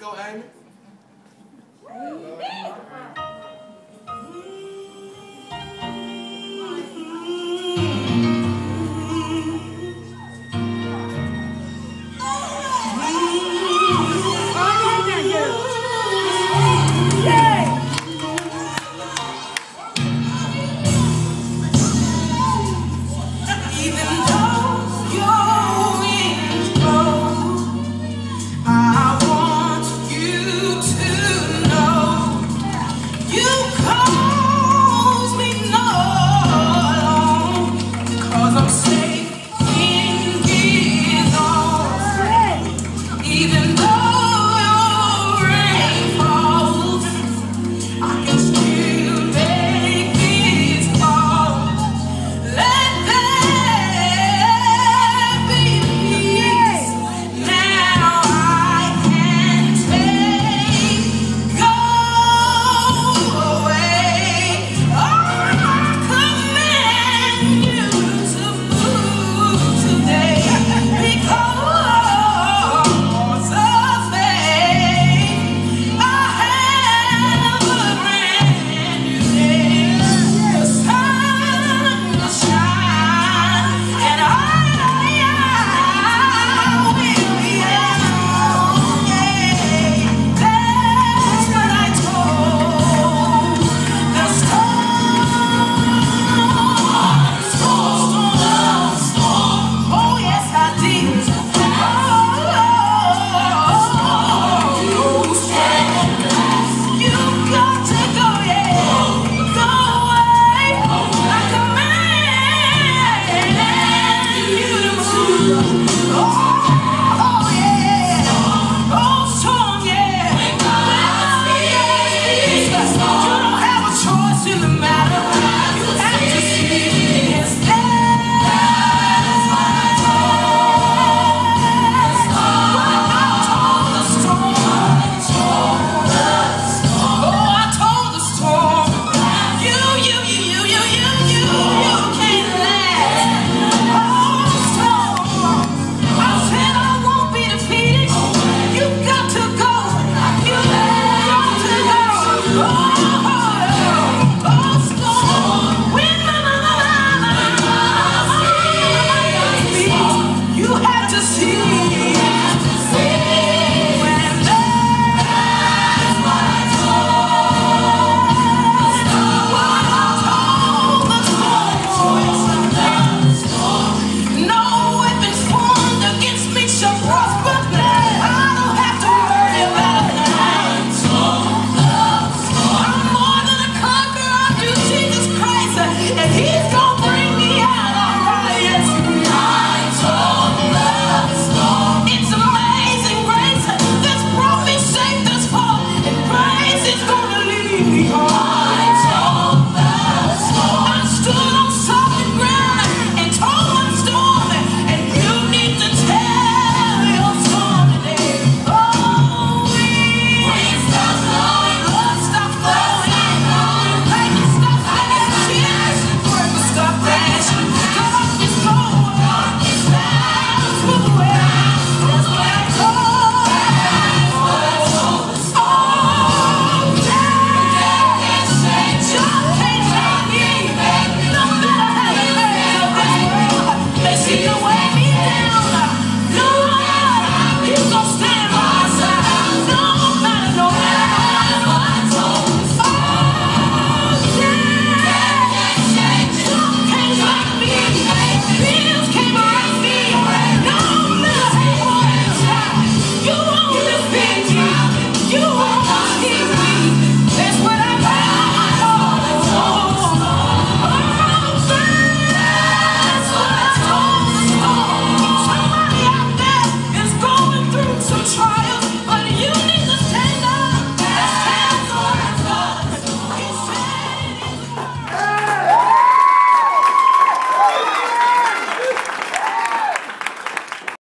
go, Amy. Oh.